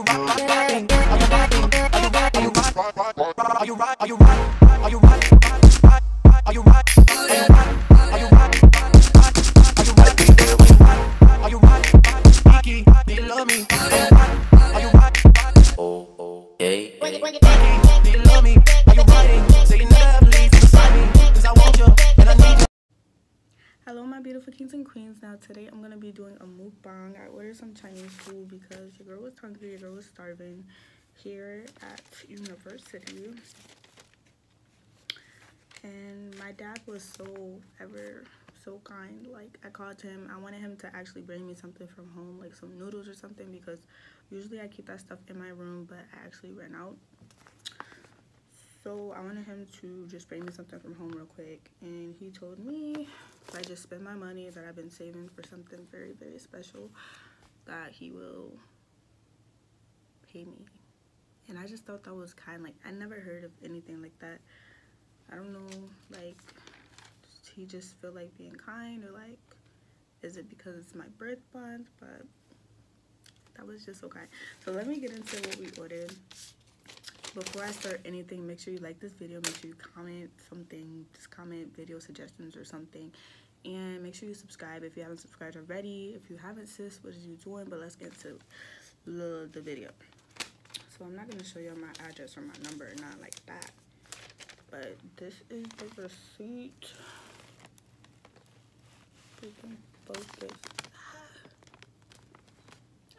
Are you right? Are you right? Are you right? Are you right? Are you right? I ordered some Chinese food because your girl was hungry, your girl was starving here at university. And my dad was so ever so kind. Like I called him. I wanted him to actually bring me something from home, like some noodles or something, because usually I keep that stuff in my room, but I actually ran out. So I wanted him to just bring me something from home real quick. And he told me if I just spend my money that I've been saving for something very, very special, that he will pay me. And I just thought that was kind. Like I never heard of anything like that. I don't know, like he just feel like being kind or like is it because it's my birth month? But that was just so kind. So let me get into what we ordered before I start anything, make sure you like this video. Make sure you comment something. Just comment video suggestions or something. And make sure you subscribe if you haven't subscribed already. If you haven't, sis, what is you doing? But let's get to the, the video. So I'm not going to show you my address or my number, not like that. But this is the receipt.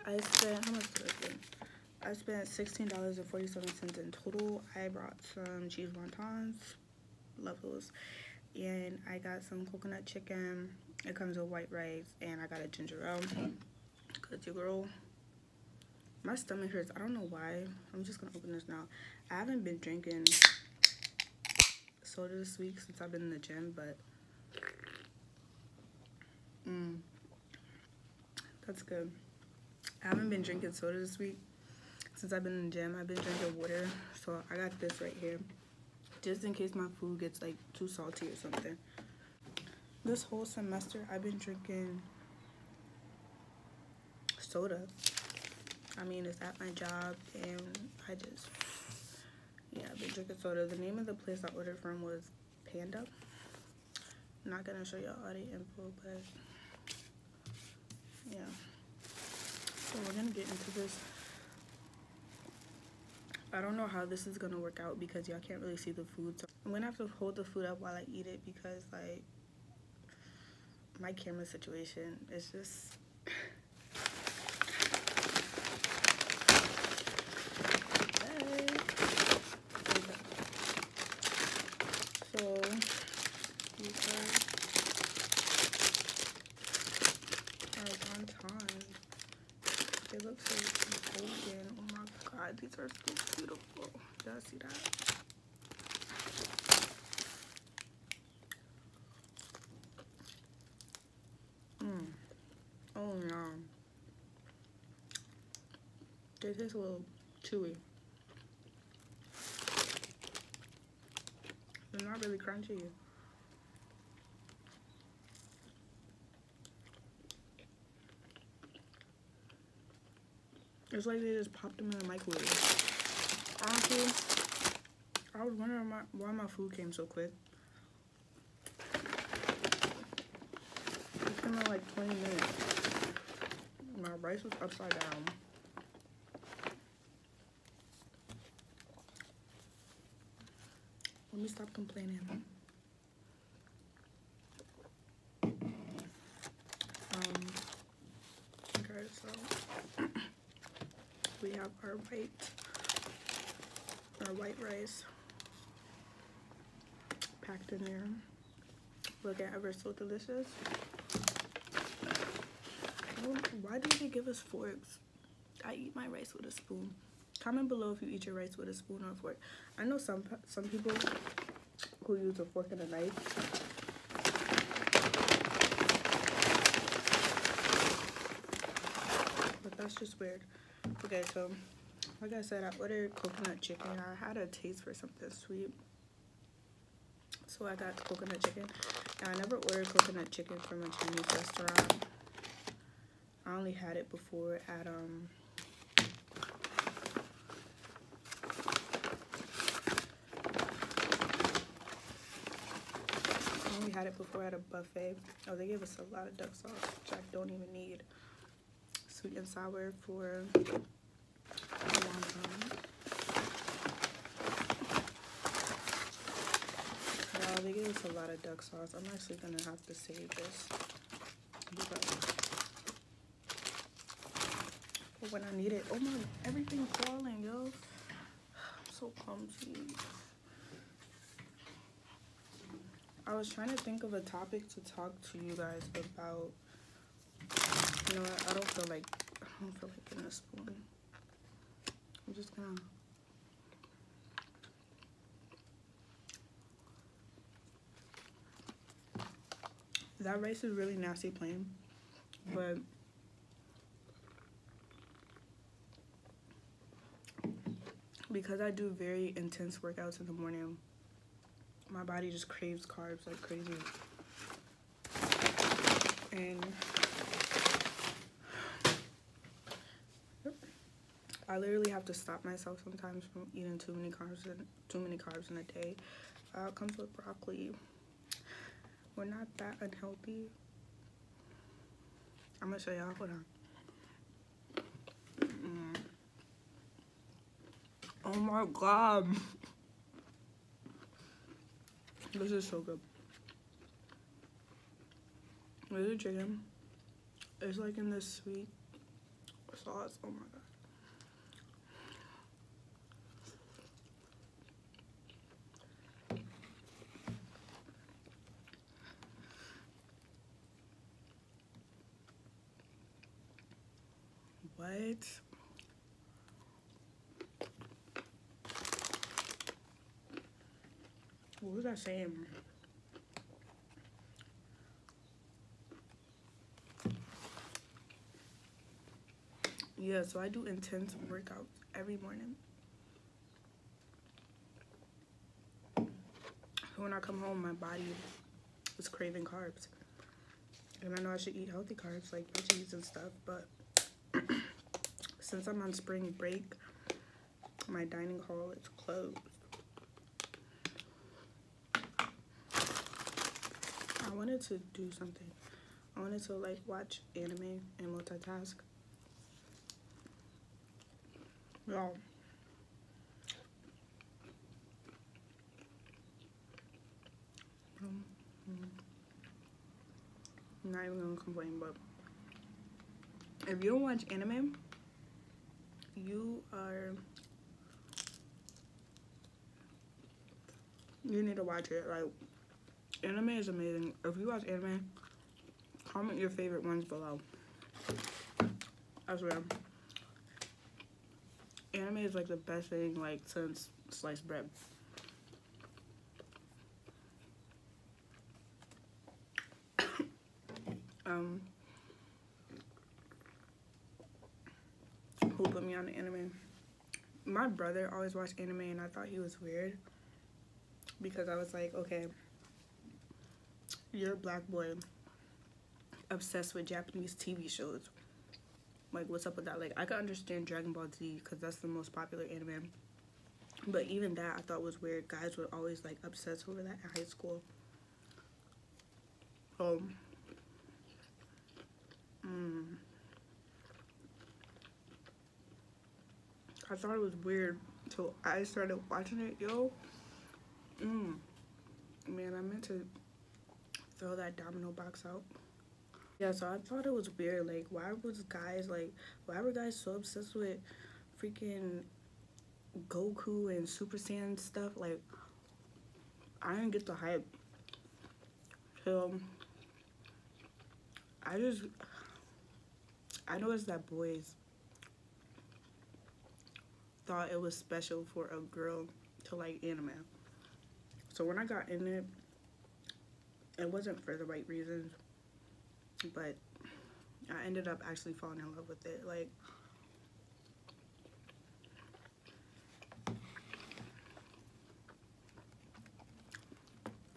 I spent, how much did I spend? I spent $16.47 in total. I brought some cheese wontons, love those. And I got some coconut chicken. It comes with white rice. And I got a ginger ale. Because your girl, my stomach hurts. I don't know why. I'm just to open this now. I haven't been drinking soda this week since I've been in the gym. But, mm, that's good. I haven't been drinking soda this week since I've been in the gym, I've been drinking water. So I got this right here. Just in case my food gets like too salty or something. This whole semester, I've been drinking soda. I mean, it's at my job and I just, yeah, I've been drinking soda. The name of the place I ordered from was Panda. I'm not gonna show y'all all the info, but yeah. So we're gonna get into this. I don't know how this is gonna work out because y'all can't really see the food. So I'm gonna have to hold the food up while I eat it because like my camera situation is just So these are our wontons. They look so golden. Oh my god, these are so beautiful. Y'all see that? Mmm. Oh no. They taste a little chewy. They're not really crunchy. It's like they just popped them in the microwave. I was wondering my, why my food came so quick. It came in like 20 minutes. My rice was upside down. Let me stop complaining. Um, okay, so we have our white our white rice packed in there. Looking ever so delicious. Oh, why do they give us forks? I eat my rice with a spoon. Comment below if you eat your rice with a spoon or a fork. I know some some people who use a fork and a knife. But that's just weird. Okay, so like I said, I ordered coconut chicken. I had a taste for something sweet. So I got coconut chicken. And I never ordered coconut chicken from a Chinese restaurant. I only had it before at, um, I only had it before at a buffet. Oh, they gave us a lot of duck sauce, which I don't even need. Sweet and sour for lot of duck sauce. I'm actually gonna have to save this. But when I need it, oh my, everything's falling, yo. I'm so clumsy. I was trying to think of a topic to talk to you guys about. You know? I don't feel like I don't feel like getting a spoon. I'm just gonna. That rice is really nasty plain, but because I do very intense workouts in the morning, my body just craves carbs like crazy. And I literally have to stop myself sometimes from eating too many carbs in, too many carbs in a day. Uh, comes with broccoli. We're not that unhealthy. I'm gonna show y'all. Hold on. Mm. Oh my god. This is so good. This is chicken. It's like in this sweet sauce. Oh my god. What? What was I saying? Yeah, so I do intense workouts every morning. When I come home, my body is craving carbs. And I know I should eat healthy carbs like veggies and stuff, but since I'm on spring break, my dining hall is closed. I wanted to do something. I wanted to like watch anime and multitask. Y'all. Not even gonna complain, but if you don't watch anime, you are you need to watch it. Like anime is amazing. If you watch anime, comment your favorite ones below. I swear. Anime is like the best thing like since sliced bread. um who put me on the anime? My brother always watched anime and I thought he was weird because I was like, okay, you're a black boy obsessed with Japanese TV shows. Like, what's up with that? Like, I could understand Dragon Ball Z because that's the most popular anime. But even that, I thought was weird. Guys would always, like, obsess over that in high school. Um. Mm, I thought it was weird. So I started watching it, yo. Mm. Man, I meant to throw that domino box out. Yeah, so I thought it was weird. Like, why was guys like, why were guys so obsessed with freaking Goku and Super Saiyan stuff? Like, I didn't get the hype. So, I just, I noticed that boys thought it was special for a girl to like anime. So when I got in it, it wasn't for the right reasons, but I ended up actually falling in love with it. Like,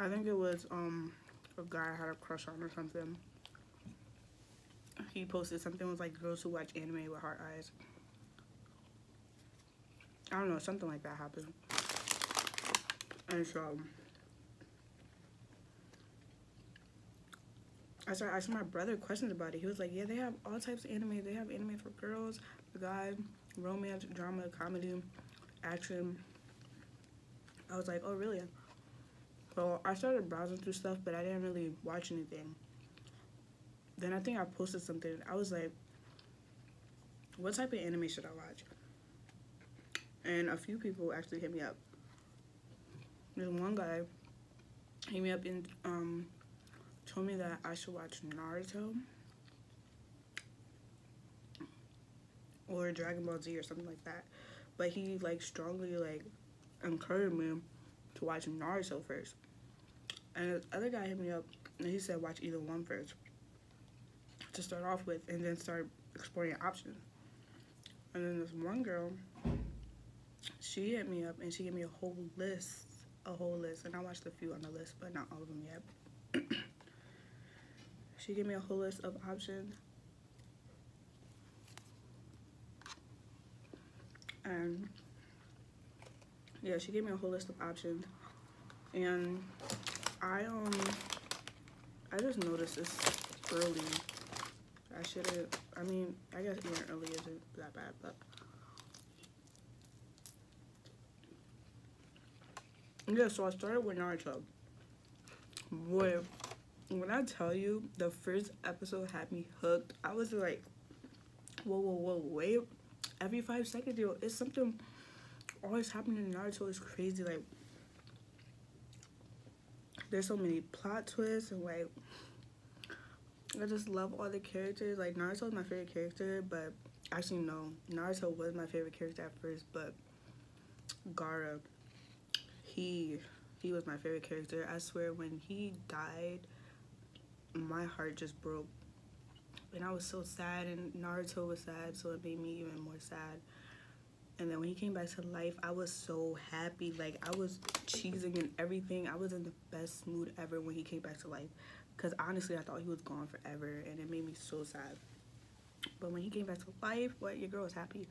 I think it was um a guy I had a crush on or something. He posted something was like girls who watch anime with heart eyes. I don't know, something like that happened. And so I started asking my brother questions about it. He was like, "Yeah, they have all types of anime. They have anime for girls, guys, romance, drama, comedy, action." I was like, "Oh, really?" So I started browsing through stuff, but I didn't really watch anything. Then I think I posted something. I was like, "What type of anime should I watch?" And a few people actually hit me up. There's one guy hit me up and um told me that I should watch Naruto or Dragon Ball Z or something like that. But he like strongly like encouraged me to watch Naruto first. And the other guy hit me up and he said watch either one first to start off with and then start exploring options. And then this one girl, she hit me up and she gave me a whole list, a whole list. And I watched a few on the list, but not all of them yet. she gave me a whole list of options. And yeah, she gave me a whole list of options. And I um I just noticed this early. I should have I mean, I guess even early isn't that bad, but yeah, so I started with Naruto. Boy, when I tell you the first episode had me hooked, I was like, whoa, whoa, whoa, wait. Every five seconds, yo, it's something always happening in Naruto. It's crazy. Like, there's so many plot twists and like, I just love all the characters. Like, Naruto is my favorite character, but actually, no, Naruto was my favorite character at first, but Gaara, he he was my favorite character. I swear, when he died, my heart just broke. And I was so sad, and Naruto was sad, so it made me even more sad. And then when he came back to life, I was so happy. Like, I was cheesing and everything. I was in the best mood ever when he came back to life. Because honestly, I thought he was gone forever, and it made me so sad. But when he came back to life, what? Your girl was happy.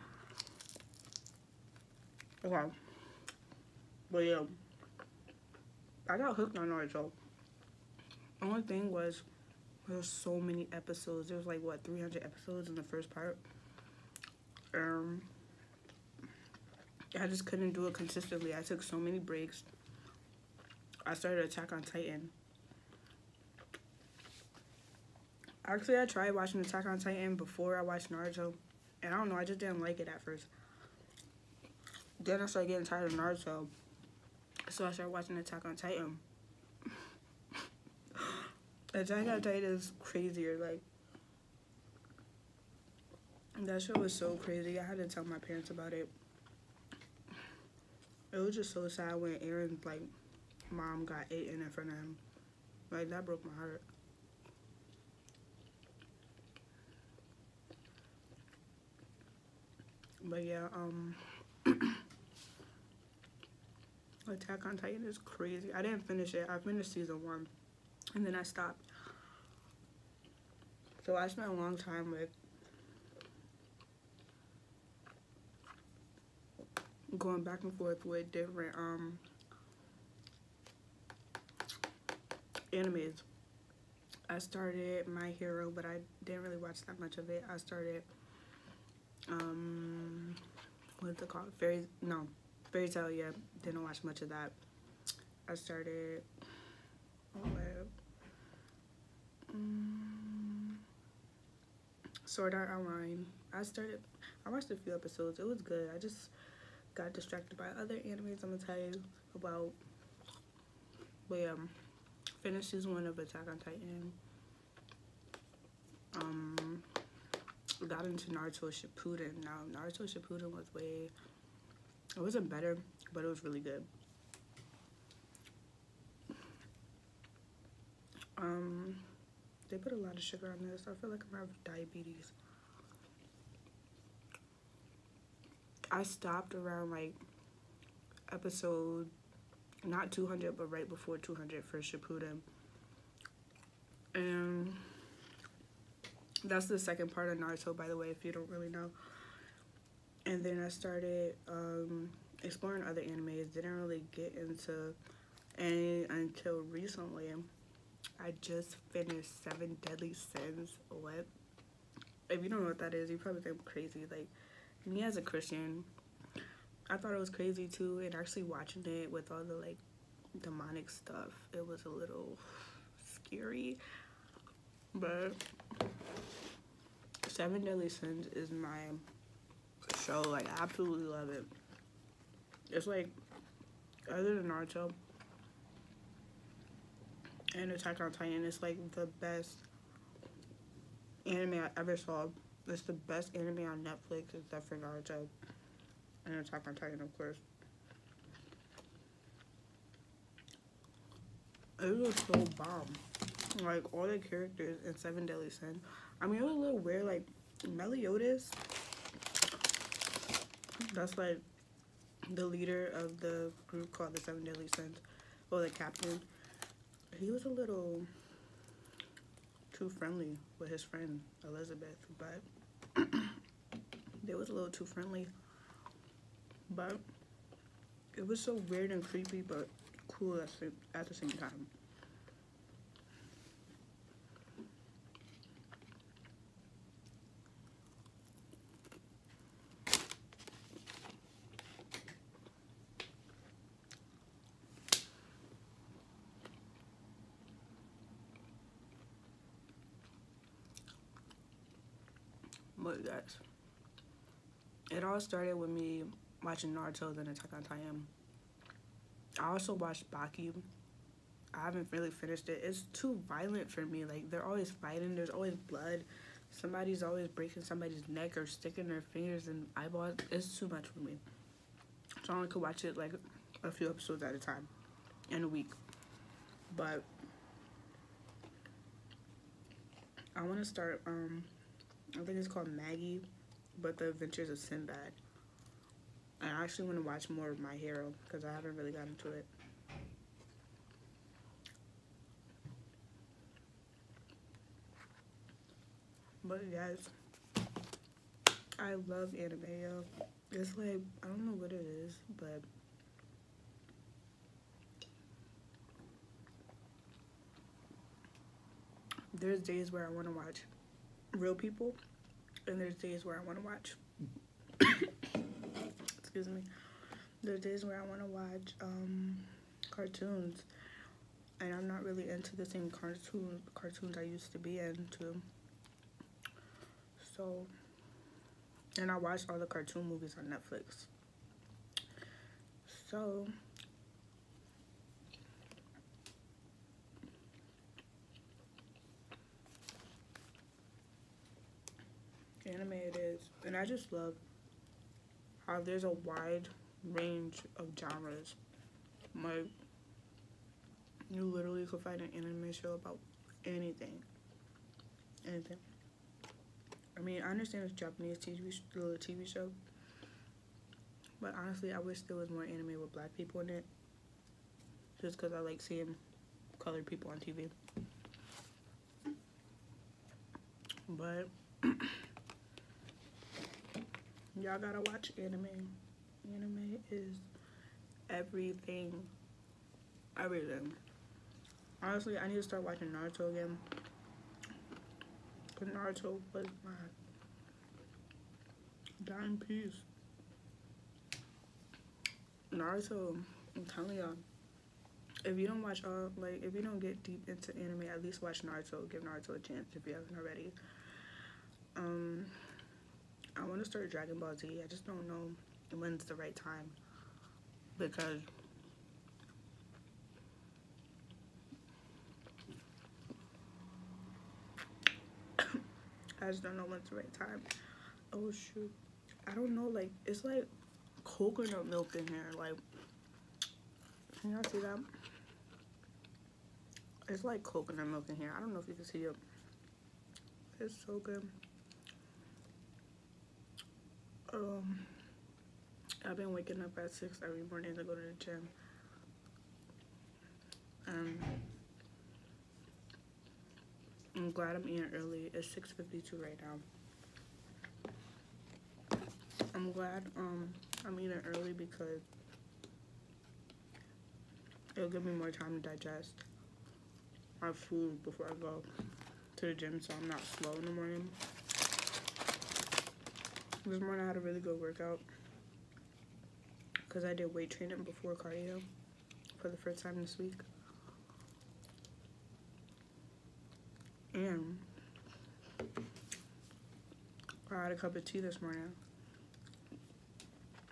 Okay. But yeah. I got hooked on Naruto. Only thing was, there's so many episodes. There was like what 300 episodes in the first part. Um, I just couldn't do it consistently. I took so many breaks. I started Attack on Titan. Actually, I tried watching Attack on Titan before I watched Naruto, and I don't know. I just didn't like it at first. Then I started getting tired of Naruto. So I started watching Attack on Titan. Attack on Titan is crazier. Like, that show was so crazy. I had to tell my parents about it. It was just so sad when Eren's, like, mom got eaten in front of him. Like, that broke my heart. But yeah, um... Attack on Titan is crazy. I didn't finish it. I finished season one, and then I stopped. So I spent a long time with going back and forth with different um animes. I started My Hero, but I didn't really watch that much of it. I started um what's it called? Fairy no Fairy Tail, yeah, didn't watch much of that. I started, um, Sword Art Online. I started, I watched a few episodes. It was good. I just got distracted by other animes I'm gonna tell you about. But yeah, finished season one of Attack on Titan. Um, got into Naruto Shippuden. Now, Naruto Shippuden was way it wasn't better, but it was really good. Um, they put a lot of sugar on this. I feel like I'm having diabetes. I stopped around like episode not 200 but right before 200 for Shippuden. And that's the second part of Naruto by the way if you don't really know and then I started um, exploring other animes. Didn't really get into any until recently. I just finished Seven Deadly Sins. What? If you don't know what that is, you probably think I'm crazy. Like, me as a Christian, I thought it was crazy too. And actually watching it with all the like demonic stuff, it was a little scary. But Seven Deadly Sins is my show. Like, I absolutely love it. It's like, other than Naruto and Attack on Titan, it's like the best anime I ever saw. It's the best anime on Netflix except for Naruto and Attack on Titan, of course. It was so bomb. Like all the characters in Seven Deadly Sins. I mean, it was a little weird. Like Meliodas, that's like the leader of the group called the Seven Deadly Sins, or the captain. He was a little too friendly with his friend Elizabeth, but they was a little too friendly. But it was so weird and creepy, but cool at, at the same time. But yes, it all started with me watching Naruto, then Attack on Titan. I also watched Baki. I haven't really finished it. It's too violent for me. Like they're always fighting. There's always blood. Somebody's always breaking somebody's neck or sticking their fingers in eyeballs. It's too much for me. So I only could watch it like a few episodes at a time in a week. But I want to start. Um, I think it's called Magi, but the Adventures of Sinbad. I actually want to watch more of My Hero because I haven't really gotten to it. But yes, I love anime. Yo. It's like I don't know what it is, but there's days where I want to watch real people, and there's days where I want to watch. excuse me. There's days where I want to watch um, cartoons, and I'm not really into the same cartoon cartoons I used to be into. So, and I watch all the cartoon movies on Netflix. So, anime it is, and I just love how there's a wide range of genres. Like, you literally could find an anime show about anything. Anything. I mean, I understand it's Japanese TV, little TV show, but honestly, I wish there was more anime with black people in it. Just because I like seeing colored people on TV. But y'all gotta watch anime. Anime is everything. Everything. Honestly, I need to start watching Naruto again. Cause Naruto was my dying piece. Naruto, I'm telling y'all, if you don't watch all, like, if you don't get deep into anime, at least watch Naruto. Give Naruto a chance if you haven't already. Um, I want to start Dragon Ball Z. I just don't know when's the right time because I just don't know when's the right time. Oh shoot, I don't know. Like it's like coconut milk in here. Like, can y'all see that? It's like coconut milk in here. I don't know if you can see it. It's so good. Um, I've been waking up at six every morning to go to the gym. Um, I'm glad I'm eating early. It's 6:52 right now. I'm glad um I'm eating early because it'll give me more time to digest. my food before I go to the gym so I'm not slow in the morning. This morning I had a really good workout because I did weight training before cardio for the first time this week. And I had a cup of tea this morning.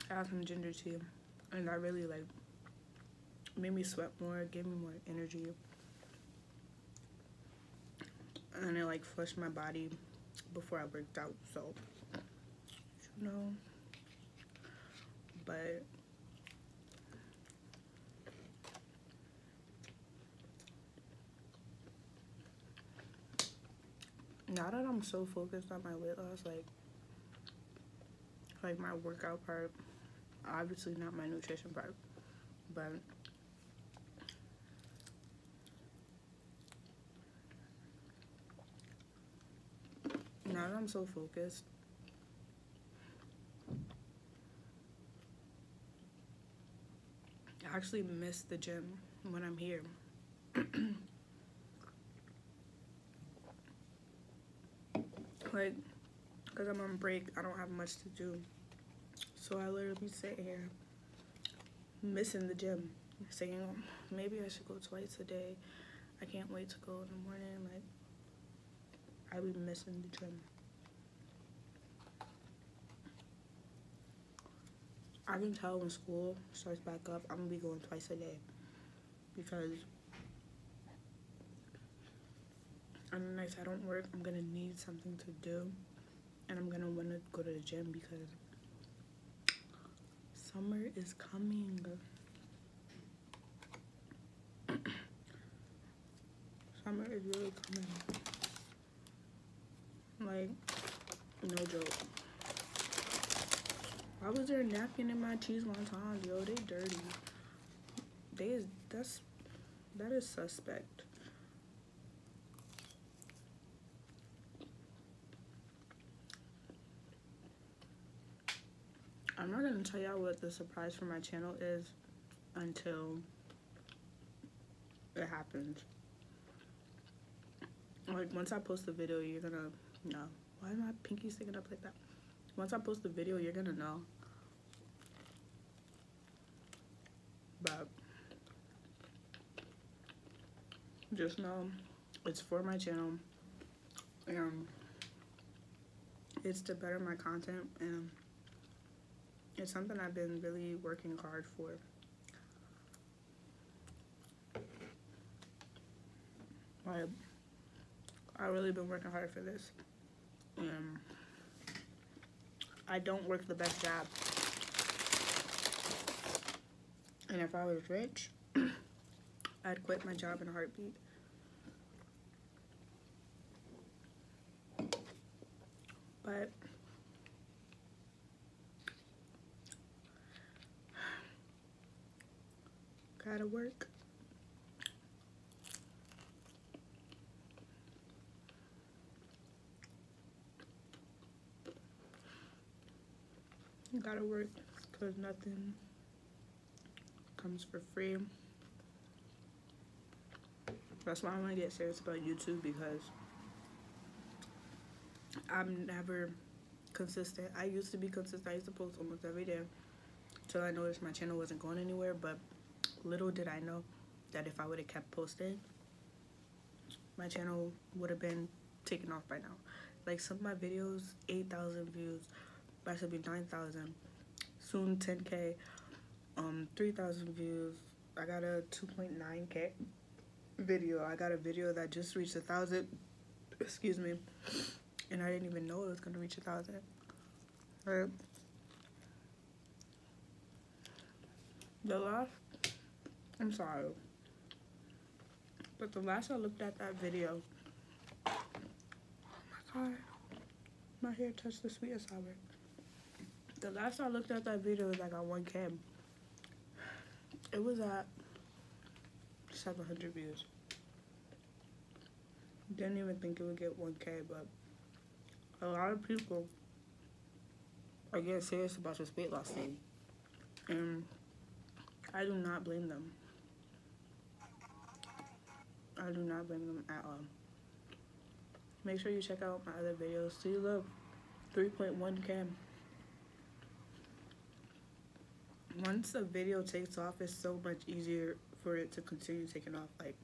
I had some ginger tea and that really like made me sweat more, gave me more energy. And it like flushed my body before I worked out, so know. But now that I'm so focused on my weight loss, like like my workout part, obviously not my nutrition part, but now that I'm so focused, I actually miss the gym when I'm here. like, because I'm on break, I don't have much to do. So I literally sit here missing the gym, saying oh, maybe I should go twice a day. I can't wait to go in the morning. Like, I be missing the gym. I can tell when school starts back up, I'm gonna be going twice a day because on the nights I don't work, I'm gonna need something to do, and I'm gonna want to go to the gym because summer is coming. summer is really coming. Like, no joke. Why was there a napkin in my cheese wontons, yo? They dirty. They is that's that is suspect. I'm not gonna tell y'all what the surprise for my channel is until it happens. Like once I post the video, you're gonna know. Why is my pinky sticking up like that? Once I post the video, you're gonna know. But just know it's for my channel and it's to better my content and it's something I've been really working hard for. I I really been working hard for this. And I don't work the best job. And if I was rich, I'd quit my job in a heartbeat. But gotta work. Gotta work because nothing comes for free. That's why I want to get serious about YouTube because I'm never consistent. I used to be consistent. I used to post almost every day until I noticed my channel wasn't going anywhere. But little did I know that if I would have kept posting, my channel would have been taken off by now. Like some of my videos, 8,000 views, that should be 9,000. Soon 10K, um, 3,000 views. I got a 2.9K video. I got a video that just reached a thousand, excuse me, and I didn't even know it was gonna reach a thousand. The last, I'm sorry, but the last I looked at that video, oh my god, my hair touched the sweetest sour. The last time I looked at that video was like on 1K. It was at 700 views. Didn't even think it would get 1K, but a lot of people are getting serious about this weight loss thing. And I do not blame them. I do not blame them at all. Make sure you check out my other videos. See, you look, 3.1k. Once a video takes off, it's so much easier for it to continue taking off. Like,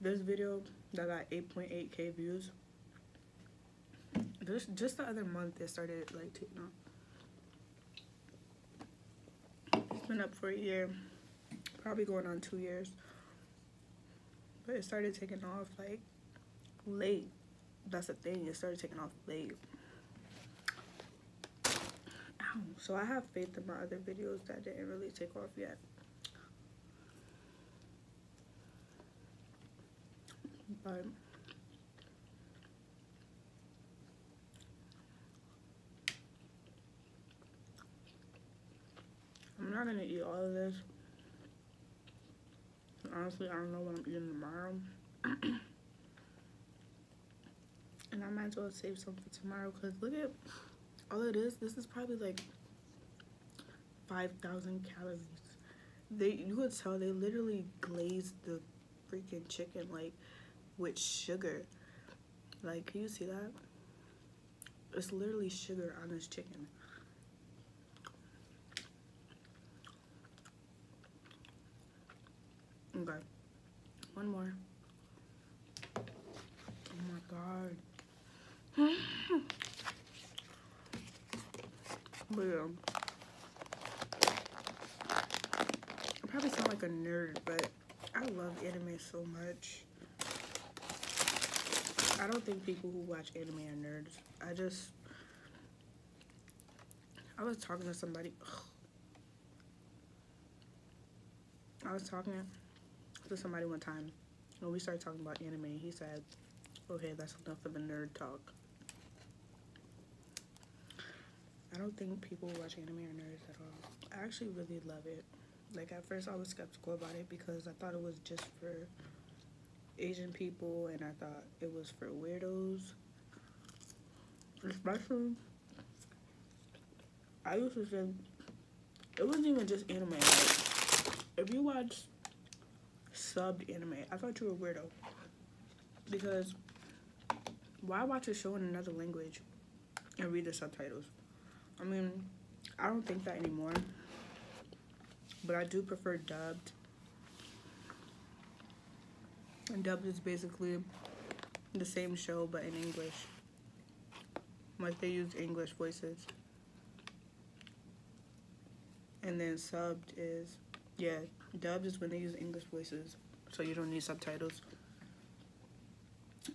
this video that got 8.8k views. This just the other month it started like taking off. It's been up for a year, probably going on two years. But it started taking off like late. That's the thing, it started taking off late. So I have faith in my other videos that didn't really take off yet. But I'm not gonna eat all of this. Honestly, I don't know what I'm eating tomorrow. and I might as well save some for tomorrow because look at all it is. This is probably like 5,000 calories. They, you could tell they literally glazed the freaking chicken like with sugar. Like, can you see that? It's literally sugar on this chicken. Okay. One more. Oh my god. I probably sound like a nerd, but I love anime so much. I don't think people who watch anime are nerds. I just I was talking to somebody. Ugh. I was talking to somebody one time when we started talking about anime. He said, "Okay, that's enough of the nerd talk." I don't think people watch anime are nerds at all. I actually really love it. Like at first, I was skeptical about it because I thought it was just for Asian people, and I thought it was for weirdos. Especially, I used to think it wasn't even just anime. Like, if you watch subbed anime, I thought you were a weirdo. Because why watch a show in another language and read the subtitles? I mean, I don't think that anymore. But I do prefer dubbed. And dubbed is basically the same show but in English. Like they use English voices. And then subbed is, yeah, dubbed is when they use English voices. So you don't need subtitles.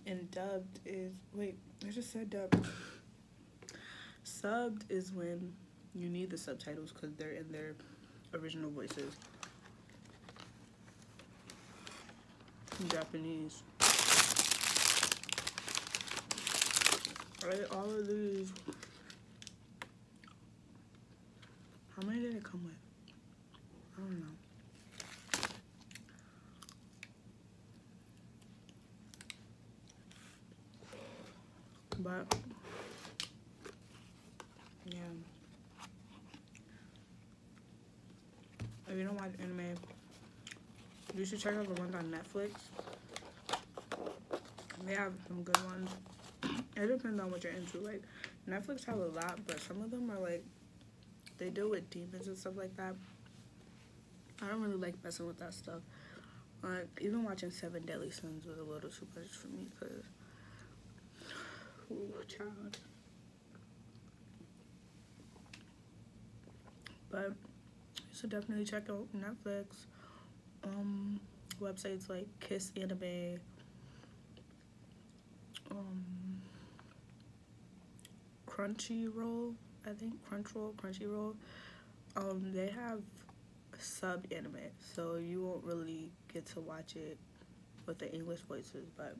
And dubbed is, wait, I just said dubbed. Subbed is when you need the subtitles because they're in their original voices. Japanese. Right, all of these. How many did it come with? I don't know. But yeah. If you don't watch anime, you should check out the ones on Netflix. They have some good ones. It depends on what you're into. Like Netflix have a lot, but some of them are like they deal with demons and stuff like that. I don't really like messing with that stuff. Like even watching Seven Deadly Sins was a little too much for me because, ooh, child. But you should definitely check out Netflix. Um, websites like Kiss Anime. Um, Crunchyroll, I think Crunchyroll, Crunchyroll. Um, they have sub anime, so you won't really get to watch it with the English voices. But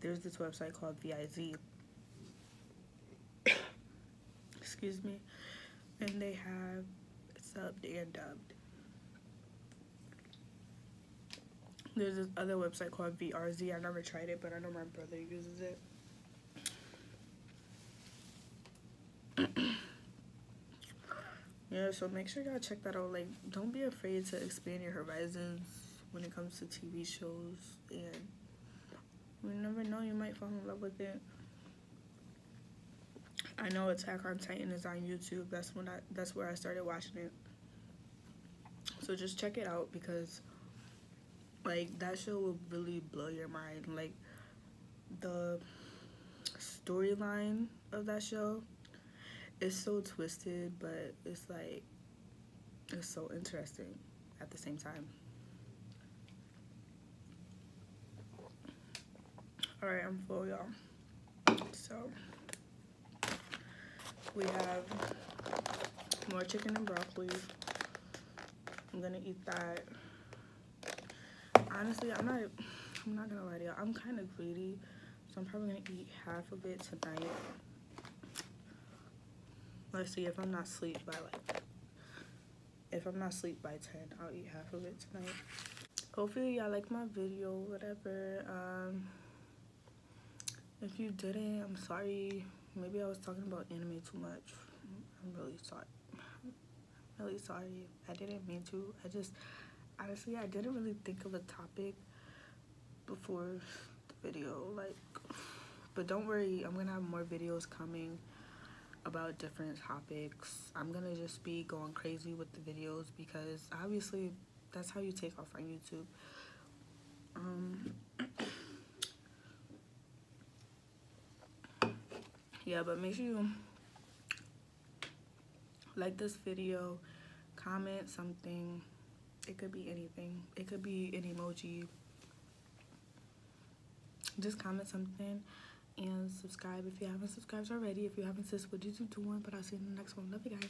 there's this website called Viz. Excuse me, and they have subbed and dubbed. There's this other website called VRV. I never tried it, but I know my brother uses it. yeah, so make sure y'all check that out. Like, don't be afraid to expand your horizons when it comes to TV shows, and you never know, you might fall in love with it. I know Attack on Titan is on YouTube. That's when I that's where I started watching it. So just check it out because like that show will really blow your mind. Like the storyline of that show is so twisted, but it's like it's so interesting at the same time. Alright, I'm full, y'all. So, we have more chicken and broccoli. I'm gonna eat that. Honestly, I'm not. I'm not gonna lie to y'all. I'm kind of greedy, so I'm probably gonna eat half of it tonight. Let's see if I'm not asleep by like. If I'm not asleep by 10, I'll eat half of it tonight. Hopefully y'all like my video, whatever. Um, if you didn't, I'm sorry. Maybe I was talking about anime too much. I'm really sorry. I'm really sorry. I didn't mean to. I just, honestly, I didn't really think of a topic before the video. Like, but don't worry, I'm gonna have more videos coming about different topics. I'm gonna just be going crazy with the videos because obviously that's how you take off on YouTube. Um, yeah, but make sure you like this video, comment something. It could be anything. It could be an emoji. Just comment something and subscribe if you haven't subscribed already. If you haven't, sis, what did you doing? But I'll see you in the next one. Love you guys.